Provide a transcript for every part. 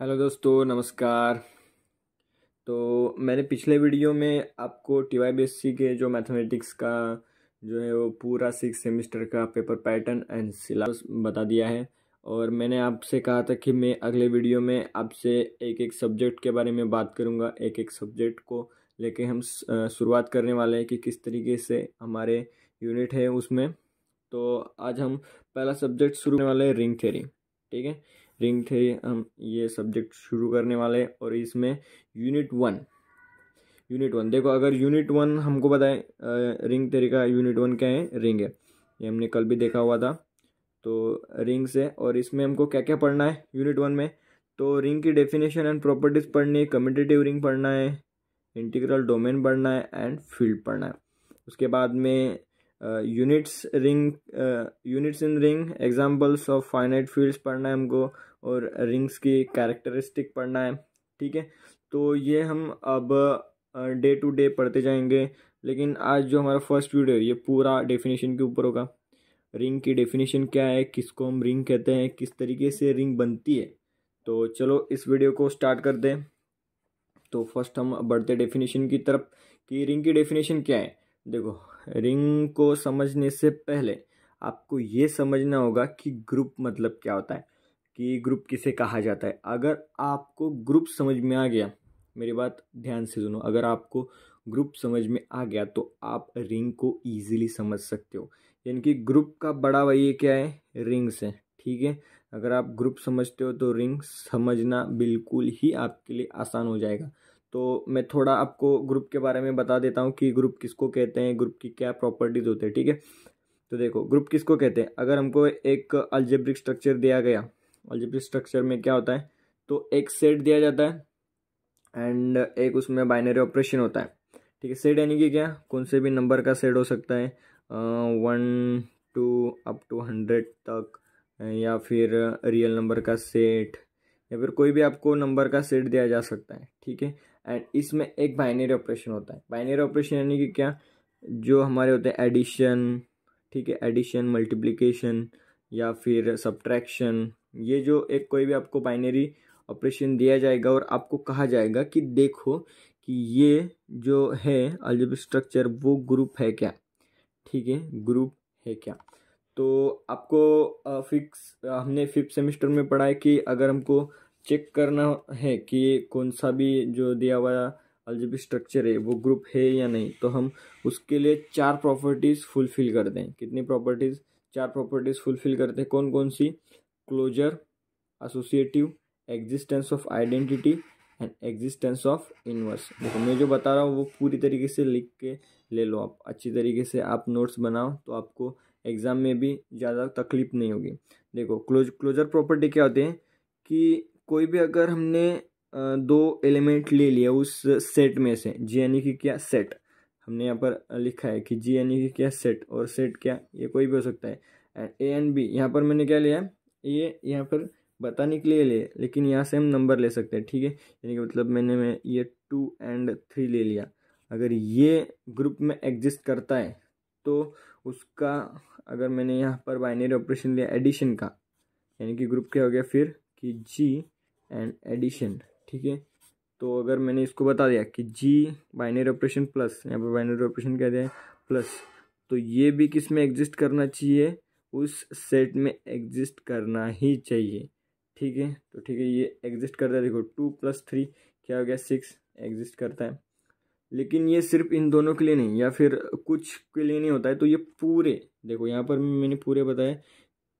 Hello दोस्तों, नमस्कार। तो मैंने पिछले वीडियो में आपको टी वाई बी के जो मैथमेटिक्स का जो है वो पूरा सिक्स सेमेस्टर का पेपर पैटर्न एंड सिलेबस बता दिया है। और मैंने आपसे कहा था कि मैं अगले वीडियो में आपसे एक एक सब्जेक्ट के बारे में बात करूँगा एक एक सब्जेक्ट को लेके हम शुरुआत करने वाले हैं कि किस तरीके से हमारे यूनिट है उसमें। तो आज हम पहला सब्जेक्ट शुरू करने वाले हैं रिंग थेरी ठीक है? रिंग थे, हम ये सब्जेक्ट शुरू करने वाले और इसमें यूनिट वन। यूनिट वन, देखो, अगर यूनिट वन हमको बताए रिंग थ्री का यूनिट वन क्या है? रिंग है। ये हमने कल भी देखा हुआ था। तो रिंग से, और इसमें हमको क्या क्या पढ़ना है यूनिट वन में? तो रिंग की डेफिनेशन एंड प्रॉपर्टीज़ पढ़नी है कम्पिटेटिव रिंग पढ़ना है, इंटीग्रल डोमेन पढ़ना है एंड फ़ील्ड पढ़ना है। उसके बाद में units ring units in ring, examples of finite fields पढ़ना है हमको और रिंग्स की कैरेक्टरिस्टिक पढ़ना है, ठीक है? तो ये हम अब डे टू डे पढ़ते जाएँगे, लेकिन आज जो हमारा फ़र्स्ट वीडियो है, ये पूरा डेफिनेशन के ऊपर होगा। रिंग की डेफिनेशन क्या है, किसको हम रिंग कहते हैं, किस तरीके से रिंग बनती है? तो चलो इस वीडियो को स्टार्ट कर दें तो फ़र्स्ट हम बढ़ते डेफिनेशन की तरफ़, कि रिंग की डेफिनेशन क्या है? देखो रिंग को समझने से पहले आपको ये समझना होगा कि ग्रुप मतलब क्या होता है। कि ग्रुप किसे कहा जाता है। अगर आपको ग्रुप समझ में आ गया, मेरी बात ध्यान से सुनो, अगर आपको ग्रुप समझ में आ गया तो आप रिंग को ईजिली समझ सकते हो। यानी कि ग्रुप का बड़ा वही क्या है? रिंग्स है, ठीक है? अगर आप ग्रुप समझते हो तो रिंग समझना बिल्कुल ही आपके लिए आसान हो जाएगा। तो मैं थोड़ा आपको ग्रुप के बारे में बता देता हूँ कि ग्रुप किसको कहते हैं, ग्रुप की क्या प्रॉपर्टीज़ होते हैं, ठीक है? तो देखो, ग्रुप किसको कहते हैं? अगर हमको एक अल्जेब्रिक स्ट्रक्चर दिया गया अल्जेब्रिक स्ट्रक्चर में क्या होता है? तो एक सेट दिया जाता है एंड एक उसमें बाइनरी ऑपरेशन होता है। ठीक है सेट यानी कि क्या? कौन से भी नंबर का सेट हो सकता है। One two up to hundred तक, या फिर रियल नंबर का सेट या फिर कोई भी आपको नंबर का सेट दिया जा सकता है। ठीक है एंड इसमें एक बाइनरी ऑपरेशन होता है। बाइनरी ऑपरेशन यानी कि क्या? जो हमारे होते हैं एडिशन ठीक है एडिशन मल्टीप्लिकेशन या फिर सब्ट्रैक्शन ये जो एक कोई भी आपको बाइनरी ऑपरेशन दिया जाएगा और आपको कहा जाएगा कि देखो कि ये जो है अल्जेब्रिक स्ट्रक्चर वो ग्रुप है क्या? ठीक है ग्रुप है क्या? तो आपको फिक्स हमने फिफ्थ सेमेस्टर में पढ़ा है कि अगर हमको चेक करना है कि कौन सा भी जो दिया हुआ अल्जेब्रिक स्ट्रक्चर है, वो ग्रुप है या नहीं तो हम उसके लिए चार प्रॉपर्टीज़ फुलफिल कर दें। कितनी प्रॉपर्टीज़ चार प्रॉपर्टीज़ फुलफिल करते हैं। कौन कौन सी? Closure associative existence of identity and existence of inverse देखो, मैं जो बता रहा हूँ, वो पूरी तरीके से लिख के ले लो आप। अच्छी तरीके से आप नोट्स बनाओ तो आपको एग्ज़ाम में भी ज़्यादा तकलीफ़ नहीं होगी। देखो क्लोज क्लोजर प्रॉपर्टी क्या होते हैं कि कोई भी अगर हमने दो एलिमेंट ले लिया उस सेट में से जी यानी कि क्या सेट हमने यहाँ पर लिखा है कि जी यानी कि क्या सेट और सेट क्या? ये कोई भी हो सकता है। एंड ए एंड बी यहाँ पर मैंने क्या लिया ये यहाँ पर बताने के लिए ले, लेकिन यहाँ से हम नंबर ले सकते हैं, ठीक है? यानी कि मतलब मैंने, मैं ये टू एंड थ्री ले लिया। अगर ये ग्रुप में एग्जिस्ट करता है तो उसका, अगर मैंने यहाँ पर बाइनरी ऑपरेशन लिया एडिशन का, यानी कि ग्रुप क्या हो गया फिर? कि जी एंड एडिशन ठीक है? तो अगर मैंने इसको बता दिया कि जी बाइनरी ऑपरेशन प्लस यहाँ पर बाइनरी ऑपरेशन क्या दिया प्लस तो ये भी किसमें एग्जिस्ट करना चाहिए? उस सेट में एग्जिस्ट करना ही चाहिए। ठीक है? तो ठीक है, ये एग्जिस्ट करता है। देखो टू प्लस थ्री क्या हो गया? सिक्स एग्जिस्ट करता है। लेकिन ये सिर्फ़ इन दोनों के लिए नहीं, या फिर कुछ के लिए नहीं होता है तो ये पूरे, देखो, यहाँ पर मैंने पूरे बताया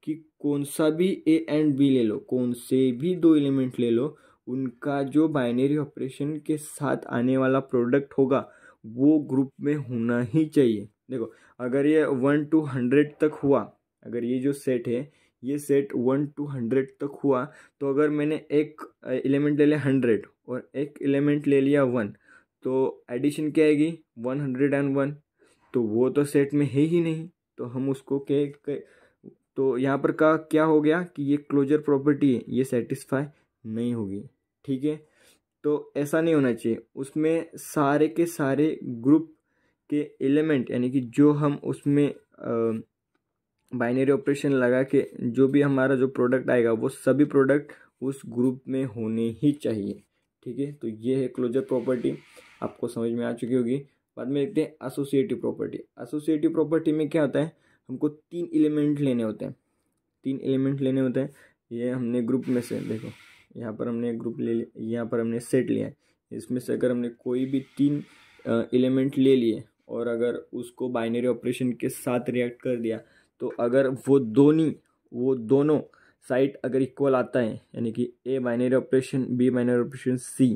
कि कौन सा भी ए एंड बी ले लो, कौन से भी दो एलिमेंट ले लो, उनका जो बाइनरी ऑपरेशन के साथ आने वाला प्रोडक्ट होगा, वो ग्रुप में होना ही चाहिए। देखो, अगर ये वन टू हंड्रेड तक हुआ अगर ये जो सेट है ये सेट वन टू हंड्रेड तक हुआ तो अगर मैंने एक एलिमेंट ले लिया हंड्रेड और एक एलिमेंट ले लिया वन तो एडिशन क्या आएगी? वन हंड्रेड एंड वन तो वो तो सेट में है ही नहीं तो हम उसको के, तो यहाँ पर का क्या हो गया कि ये क्लोजर प्रॉपर्टी है ये सेटिस्फाई नहीं होगी ठीक है? तो ऐसा नहीं होना चाहिए। उसमें सारे के सारे ग्रुप के एलिमेंट यानी कि जो हम उसमें बाइनरी ऑपरेशन लगा के जो भी हमारा जो प्रोडक्ट आएगा, वो सभी प्रोडक्ट उस ग्रुप में होने ही चाहिए। ठीक है? तो ये है क्लोजर प्रॉपर्टी आपको समझ में आ चुकी होगी। बाद में देखते हैं एसोसिएटिव प्रॉपर्टी एसोसिएटिव प्रॉपर्टी में क्या होता है? हमको तीन एलिमेंट लेने होते हैं। तीन एलिमेंट लेने होते हैं। ये हमने ग्रुप में से, देखो, यहाँ पर हमने ग्रुप ले लिया, यहाँ पर हमने सेट लिया है। इसमें से अगर हमने कोई भी तीन एलिमेंट ले लिए और अगर उसको बाइनरी ऑपरेशन के साथ रिएक्ट कर दिया तो अगर वो दोनों वो दोनों साइड अगर इक्वल आता है, यानी कि A minor operation B minor operation C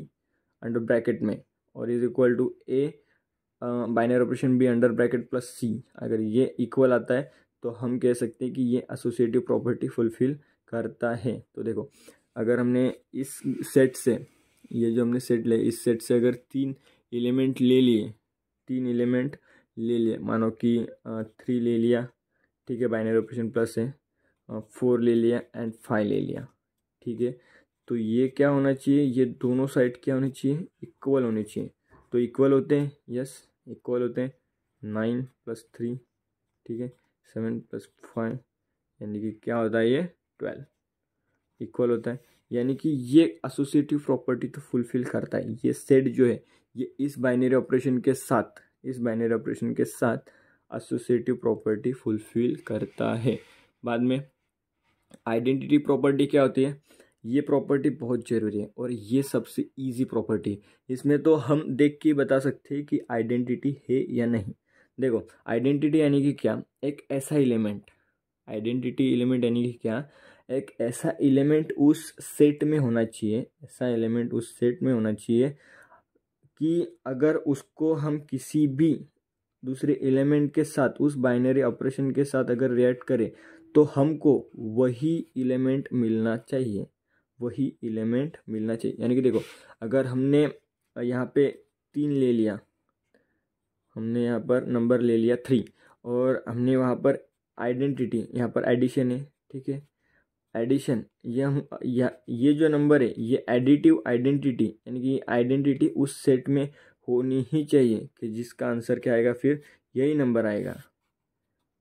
under bracket में, और is equal to A binary operation B under bracket plus C अगर ये इक्वल आता है तो हम कह सकते हैं कि ये एसोसिएटिव प्रॉपर्टी फुलफिल करता है। तो देखो, अगर हमने इस सेट से, ये जो हमने सेट लिया इस सेट से अगर तीन एलिमेंट ले लिए, तीन एलिमेंट ले लिए, मानो कि थ्री ले लिया ठीक है बाइनरी ऑपरेशन प्लस है। फोर ले लिया एंड फाइव ले लिया। ठीक है तो ये क्या होना चाहिए? ये दोनों साइड क्या होनी चाहिए? इक्वल होनी चाहिए। तो इक्वल होते हैं? यस इक्वल होते हैं। नाइन प्लस थ्री ठीक है सेवन प्लस फाइव यानी कि क्या होता है ये? ट्वेल्व इक्वल होता है। यानी कि ये एसोसिएटिव प्रॉपर्टी तो फुलफिल करता है। ये सेट जो है, ये इस बाइनरी ऑपरेशन के साथ, इस बाइनरी ऑपरेशन के साथ एसोसिएटिव प्रॉपर्टी फुलफिल करता है। बाद में, आइडेंटिटी प्रॉपर्टी क्या होती है? ये प्रॉपर्टी बहुत ज़रूरी है और ये सबसे इजी प्रॉपर्टी इसमें तो हम देख के बता सकते हैं कि आइडेंटिटी है या नहीं। देखो आइडेंटिटी यानी कि क्या? एक ऐसा एलिमेंट आइडेंटिटी एलिमेंट यानी कि क्या? एक ऐसा एलिमेंट उस सेट में होना चाहिए, ऐसा एलिमेंट उस सेट में होना चाहिए कि अगर उसको हम किसी भी दूसरे एलिमेंट के साथ, उस बाइनरी ऑपरेशन के साथ अगर रिएक्ट करें तो हमको वही एलिमेंट मिलना चाहिए। वही एलिमेंट मिलना चाहिए। यानी कि देखो, अगर हमने यहाँ पे तीन ले लिया, हमने यहाँ पर नंबर ले लिया थ्री और हमने वहाँ पर आइडेंटिटी यहाँ पर एडिशन है, ठीक है? एडिशन ये हम, या, ये जो नंबर है, ये एडिटिव आइडेंटिटी यानी कि आइडेंटिटी उस सेट में होनी ही चाहिए कि जिसका आंसर क्या आएगा फिर यही नंबर आएगा।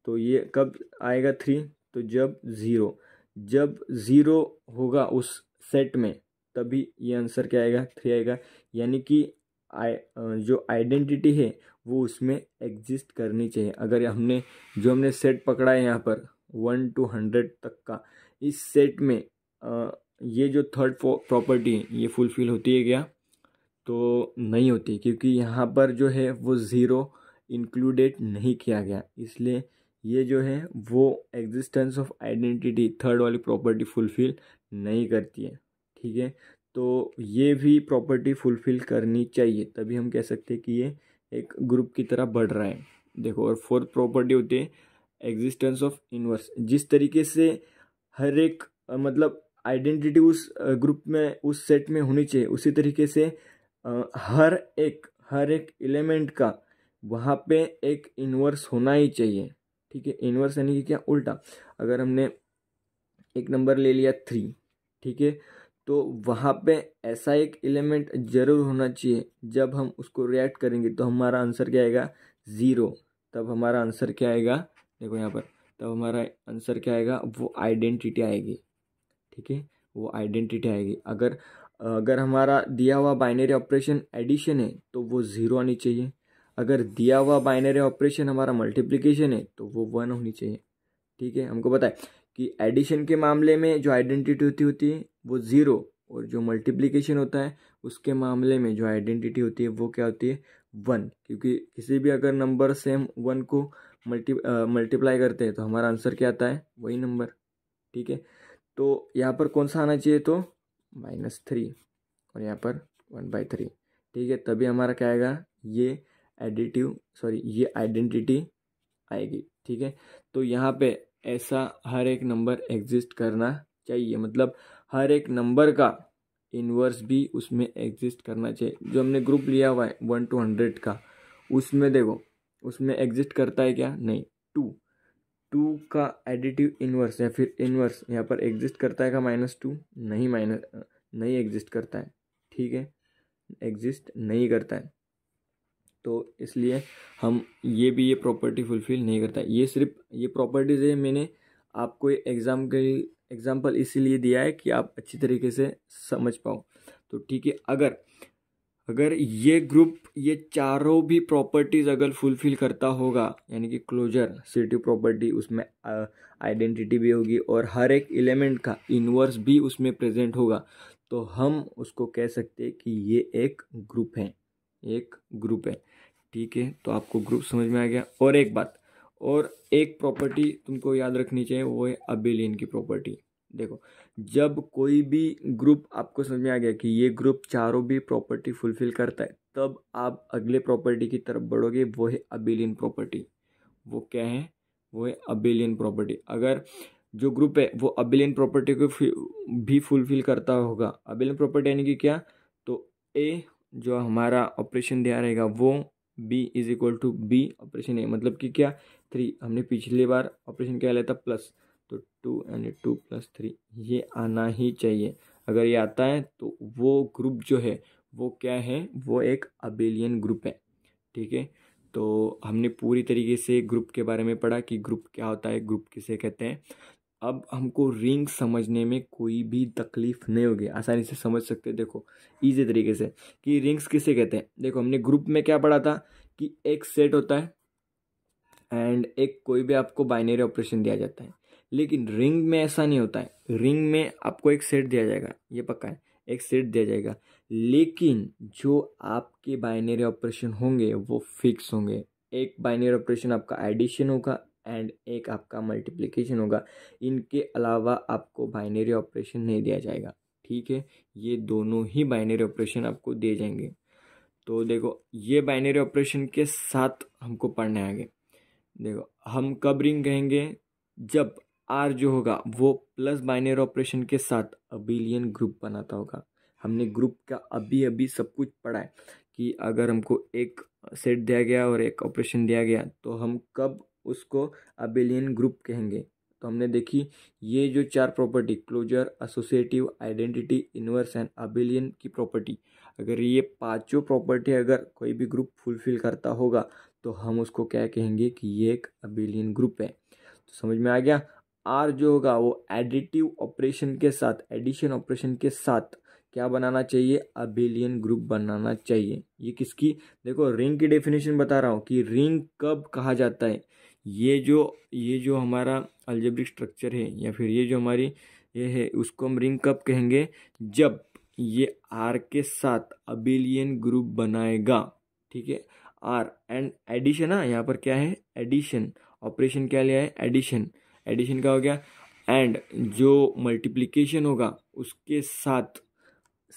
तो ये कब आएगा थ्री तो जब ज़ीरो जब ज़ीरो होगा उस सेट में तभी ये आंसर क्या आएगा? थ्री आएगा। यानी कि आई जो आइडेंटिटी है वो उसमें एग्जिस्ट करनी चाहिए। अगर हमने जो हमने सेट पकड़ा है यहाँ पर वन टू हंड्रेड तक का इस सेट में आ, ये जो थर्ड प्रॉपर्टी है ये फुलफिल होती है क्या? तो नहीं होती क्योंकि यहाँ पर जो है वो ज़ीरो इंक्लूडेड नहीं किया गया। इसलिए ये जो है वो एग्जिस्टेंस ऑफ़ आइडेंटिटी थर्ड वाली प्रॉपर्टी फुलफिल नहीं करती है। ठीक है? तो ये भी प्रॉपर्टी फुलफिल करनी चाहिए, तभी हम कह सकते हैं कि ये एक ग्रुप की तरह बढ़ रहा है। देखो, और फोर्थ प्रॉपर्टी होती है एग्जिस्टेंस ऑफ़ इनवर्स जिस तरीके से हर एक मतलब आइडेंटिटी उस ग्रुप में, उस सेट में होनी चाहिए, उसी तरीके से हर एक हर एक एलिमेंट का वहाँ पे एक इन्वर्स होना ही चाहिए, ठीक है? इन्वर्स यानी कि क्या? उल्टा। अगर हमने एक नंबर ले लिया थ्री ठीक है? तो वहाँ पे ऐसा एक एलिमेंट ज़रूर होना चाहिए। जब हम उसको रिएक्ट करेंगे तो हमारा आंसर क्या आएगा? ज़ीरो तब हमारा आंसर क्या आएगा? देखो यहाँ पर। तब हमारा आंसर क्या आएगा? वो आइडेंटिटी आएगी, ठीक है? वो आइडेंटिटी आएगी। अगर अगर हमारा दिया हुआ बाइनरी ऑपरेशन एडिशन है तो वो ज़ीरो आनी चाहिए। अगर दिया हुआ बाइनरी ऑपरेशन हमारा मल्टीप्लिकेशन है तो वो वन होनी चाहिए। ठीक है? हमको पता है कि एडिशन के मामले में जो आइडेंटिटी होती होती है, वो ज़ीरो और जो मल्टीप्लिकेशन होता है, उसके मामले में जो आइडेंटिटी होती है, वो क्या होती है? वन क्योंकि किसी भी अगर नंबर से हम वन को मल्टी मल्टीप्लाई करते हैं तो हमारा आंसर क्या आता है? वही नंबर ठीक है? तो यहाँ पर कौन सा आना चाहिए तो? माइनस थ्री और यहाँ पर वन बाई थ्री। ठीक है, तभी हमारा क्या आएगा? ये एडिटिव सॉरी ये आइडेंटिटी आएगी। ठीक है तो यहाँ पे ऐसा हर एक नंबर एग्जिस्ट करना चाहिए। मतलब हर एक नंबर का इन्वर्स भी उसमें एग्जिस्ट करना चाहिए। जो हमने ग्रुप लिया हुआ है वन टू हंड्रेड का, उसमें देखो, उसमें एग्जिस्ट करता है क्या? नहीं टू टू का एडिटिव इन्वर्स या फिर इन्वर्स यहाँ पर एग्जिस्ट करता है का माइनस टू नहीं माइनस नहीं एग्जिस्ट करता है, ठीक है? एग्जिस्ट नहीं करता है। तो इसलिए हम ये भी ये प्रॉपर्टी फुलफिल नहीं करता है। ये सिर्फ़, ये प्रॉपर्टीज़ है, मैंने आपको एग्ज़ाम के एग्ज़ाम्पल इसीलिए दिया है कि आप अच्छी तरीके से समझ पाओ। तो ठीक है, अगर अगर ये ग्रुप ये चारों भी प्रॉपर्टीज़ अगर फुलफिल करता होगा, यानी कि क्लोजर सिटी प्रॉपर्टी उसमें आइडेंटिटी भी होगी और हर एक एलिमेंट का इन्वर्स भी उसमें प्रेजेंट होगा तो हम उसको कह सकते हैं कि ये एक ग्रुप है, एक ग्रुप है। ठीक है तो आपको ग्रुप समझ में आ गया। और एक बात, और एक प्रॉपर्टी तुमको याद रखनी चाहिए, वो है अबेलियन की प्रॉपर्टी देखो जब कोई भी ग्रुप आपको समझ में आ गया कि ये ग्रुप चारों भी प्रॉपर्टी फुलफिल करता है, तब आप अगले प्रॉपर्टी की तरफ़ बढ़ोगे, वो है अबेलियन प्रॉपर्टी वो क्या है? वो है अबेलियन प्रॉपर्टी अगर जो ग्रुप है, वो अबेलियन प्रॉपर्टी को भी फुलफिल करता होगा। अबेलियन प्रॉपर्टी यानी कि क्या? तो ए जो हमारा ऑपरेशन दिया रहेगा, वो B is equal to B operation A मतलब कि क्या? थ्री हमने पिछली बार ऑपरेशन क्या लिया था प्लस तो टू यानी टू प्लस थ्री, ये आना ही चाहिए। अगर ये आता है तो वो ग्रुप जो है, वो क्या है? वो एक अबेलियन ग्रुप है, ठीक है? तो हमने पूरी तरीके से ग्रुप के बारे में पढ़ा कि ग्रुप क्या होता है ग्रुप किसे कहते हैं। अब हमको रिंग समझने में कोई भी तकलीफ़ नहीं होगी। आसानी से समझ सकते देखो इजी तरीके से कि रिंग्स किसे कहते हैं। देखो, हमने ग्रुप में क्या पढ़ा था कि एक सेट होता है एंड एक कोई भी आपको बाइनरी ऑपरेशन दिया जाता है। लेकिन रिंग में ऐसा नहीं होता है। रिंग में आपको एक सेट दिया जाएगा। ये पक्का है। एक सेट दिया जाएगा। लेकिन जो आपके बाइनरी ऑपरेशन होंगे, वो फिक्स होंगे। एक बाइनरी ऑपरेशन आपका एडिशन होगा एंड एक आपका मल्टीप्लिकेशन होगा। इनके अलावा आपको बाइनरी ऑपरेशन नहीं दिया जाएगा। ठीक है? ये दोनों ही बाइनरी ऑपरेशन आपको दिए जाएँगे। तो देखो, ये बाइनरी ऑपरेशन के साथ हमको पढ़ने आगे। देखो, हम कब रिंग कहेंगे? जब आर जो होगा, वो प्लस बाइनरी ऑपरेशन के साथ अबिलियन ग्रुप बनाता होगा। हमने ग्रुप का अभी अभी सब कुछ पढ़ा है कि अगर हमको एक सेट दिया गया और एक ऑपरेशन दिया गया तो हम कब उसको अबिलियन ग्रुप कहेंगे? तो हमने देखी, ये जो चार property closure associative identity inverse and abelian की प्रॉपर्टी अगर ये पाँचों प्रॉपर्टी अगर कोई भी ग्रुप फुलफिल करता होगा तो हम उसको क्या कहेंगे कि ये एक अबिलियन ग्रुप है। तो समझ में आ गया? आर जो होगा वो एडिटिव ऑपरेशन के साथ एडिशन ऑपरेशन के साथ क्या बनाना चाहिए? अबिलियन ग्रुप बनाना चाहिए। ये किसकी? देखो रिंग की डेफिनेशन बता रहा हूँ कि रिंग कब कहा जाता है। ये जो ये जो हमारा अल्जेब्रिक स्ट्रक्चर है या फिर ये जो हमारी ये है, उसको हम रिंग कब कहेंगे? जब ये आर के साथ अबिलियन ग्रुप बनाएगा। ठीक है? आर एंड एडिशन हाँ यहाँ पर क्या है? एडिशन ऑपरेशन क्या लिया है? एडिशन एडिशन का हो गया। एंड जो मल्टीप्लिकेशन होगा, उसके साथ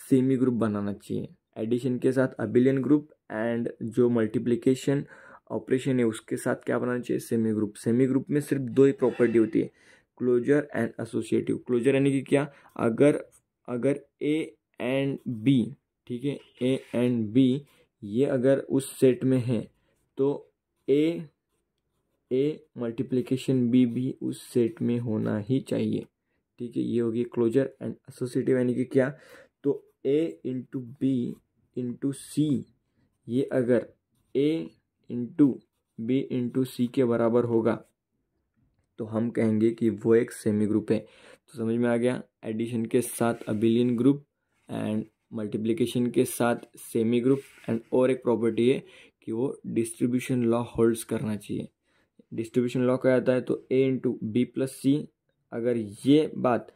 सेमी ग्रुप बनाना चाहिए। एडिशन के साथ अबिलियन ग्रुप एंड जो मल्टीप्लिकेशन ऑपरेशन है, उसके साथ क्या बनाना चाहिए? सेमी ग्रुप सेमी ग्रुप में सिर्फ़ दो ही प्रॉपर्टी होती है क्लोजर एंड एसोसिएटिव क्लोजर यानी कि क्या? अगर अगर ए एंड बी ठीक है? ए एंड बी ये अगर उस सेट में है तो ए ए मल्टीप्लिकेशन बी भी उस सेट में होना ही चाहिए। ठीक है, ये होगी क्लोजर एंड एसोसिएटिव यानी कि क्या? तो A into B into C ये अगर A into B into C के बराबर होगा तो हम कहेंगे कि वो एक सेमी ग्रुप है। तो समझ में आ गया? एडिशन के साथ अबिलियन ग्रुप एंड मल्टीप्लिकेशन के साथ सेमी ग्रुप एंड और एक प्रॉपर्टी है कि वो डिस्ट्रीब्यूशन लॉ होल्ड्स करना चाहिए। डिस्ट्रीब्यूशन लॉ क्या आता है तो A into B plus C अगर ये बात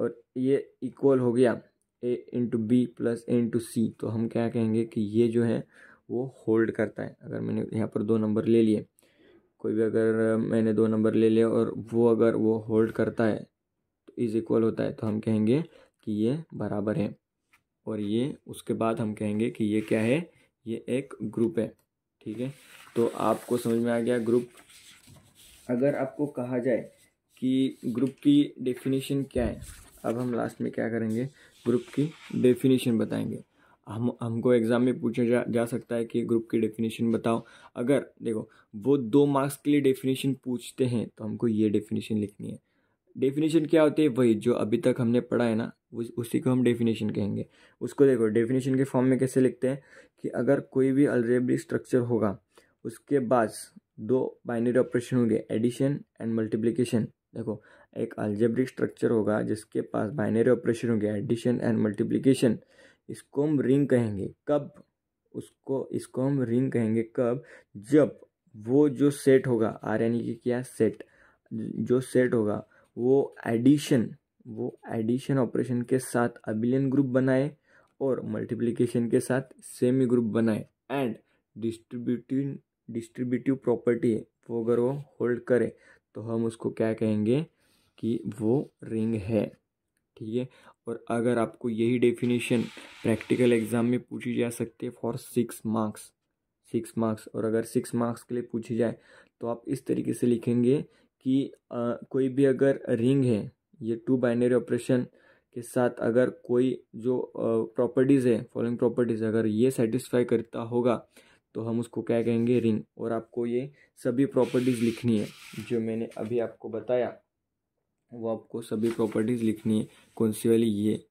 और ये इक्वल हो गया A into B plus A into C तो हम क्या कहेंगे कि ये जो है, वो होल्ड करता है। अगर मैंने यहाँ पर दो नंबर ले लिए, कोई भी अगर मैंने दो नंबर ले लिया और वो अगर वो होल्ड करता है तो इज़ इक्वल होता है तो हम कहेंगे कि ये बराबर है। और ये, उसके बाद हम कहेंगे कि ये क्या है, ये एक ग्रुप है। ठीक है? तो आपको समझ में आ गया ग्रुप अगर आपको कहा जाए कि ग्रुप की डेफिनेशन क्या है अब हम लास्ट में क्या करेंगे? ग्रुप की डेफिनेशन बताएँगे. हम हमको एग्ज़ाम में पूछा जा, जा सकता है कि ग्रुप की डेफिनेशन बताओ. अगर देखो वो दो मार्क्स के लिए डेफिनेशन पूछते हैं तो हमको ये डेफिनेशन लिखनी है. डेफिनेशन क्या होती है? वही जो अभी तक हमने पढ़ा है ना उस, उसी को हम डेफिनेशन कहेंगे. उसको देखो डेफिनेशन के फॉर्म में कैसे लिखते हैं? कि अगर कोई भी अल्जेब्रिक स्ट्रक्चर होगा, उसके बाद दो बाइनरी ऑपरेशन होंगे, एडिशन एंड मल्टीप्लिकेशन। देखो, एक अल्जेब्रिक स्ट्रक्चर होगा जिसके पास बाइनरी ऑपरेशन हो गया एडिशन एंड मल्टीप्लिकेशन। इसको हम रिंग कहेंगे। कब? उसको, इसको हम रिंग कहेंगे कब? जब वो जो सेट होगा, आर यानी कि क्या? सेट। जो सेट होगा, वो एडिशन वो एडिशन ऑपरेशन के साथ अबिलियन ग्रुप बनाए और मल्टीप्लिकेशन के साथ सेमी ग्रुप बनाए एंड डिस्ट्रीब्यूटिव डिस्ट्रीब्यूटिव प्रॉपर्टी है वो अगर वो होल्ड करे तो हम उसको क्या कहेंगे कि वो रिंग है ठीक है? और अगर आपको यही डेफिनेशन प्रैक्टिकल एग्ज़ाम में पूछी जा सकती है for six marks six marks और अगर सिक्स मार्क्स के लिए पूछी जाए तो आप इस तरीके से लिखेंगे कि आ, कोई भी अगर रिंग है ये टू बाइनरी ऑपरेशन के साथ अगर कोई जो प्रॉपर्टीज़ है फॉलोइंग प्रॉपर्टीज़ अगर ये सेटिस्फाई करता होगा तो हम उसको क्या कहेंगे? रिंग और आपको ये सभी प्रॉपर्टीज़ लिखनी है, जो मैंने अभी आपको बताया, वो आपको सभी प्रॉपर्टीज़ लिखनी है, कौन सी वाली? ये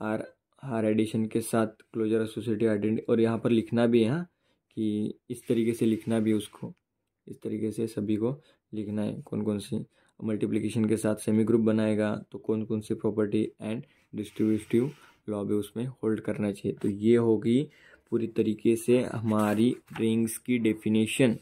आर हार एडिशन के साथ क्लोजर एसोसिएटिव आइडेंटिटी और यहाँ पर लिखना भी है हाँ कि इस तरीके से लिखना भी उसको, इस तरीके से सभी को लिखना है कौन कौन सी? मल्टीप्लिकेशन के साथ सेमी ग्रुप बनाएगा तो कौन कौन सी प्रॉपर्टी एंड डिस्ट्रीब्यूटिव लॉ भी उसमें होल्ड करना चाहिए। तो ये होगी पूरी तरीके से हमारी रिंग्स की डेफिनेशन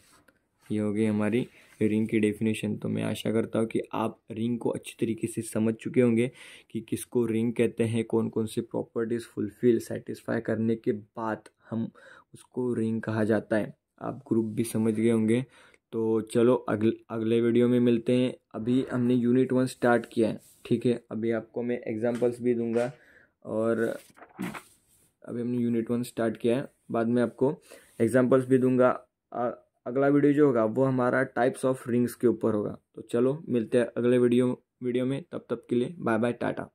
ये होगी हमारी रिंग की डेफिनेशन तो मैं आशा करता हूँ कि आप रिंग को अच्छी तरीके से समझ चुके होंगे कि किसको रिंग कहते हैं कौन कौन सी प्रॉपर्टीज़ फुलफिल सेटिस्फाई करने के बाद हम उसको रिंग कहा जाता है। आप ग्रुप भी समझ गए होंगे। तो चलो, अगले अगले वीडियो में मिलते हैं। अभी हमने यूनिट वन स्टार्ट किया है, ठीक है? अभी आपको मैं एग्जांपल्स भी दूँगा और अभी हमने यूनिट वन स्टार्ट किया है। बाद में आपको एग्जांपल्स भी दूँगा। अगला वीडियो जो होगा, वो हमारा टाइप्स ऑफ़ रिंग्स के ऊपर होगा। तो चलो, मिलते हैं अगले वीडियो वीडियो में। तब तक के लिए बाय बाय टाटा।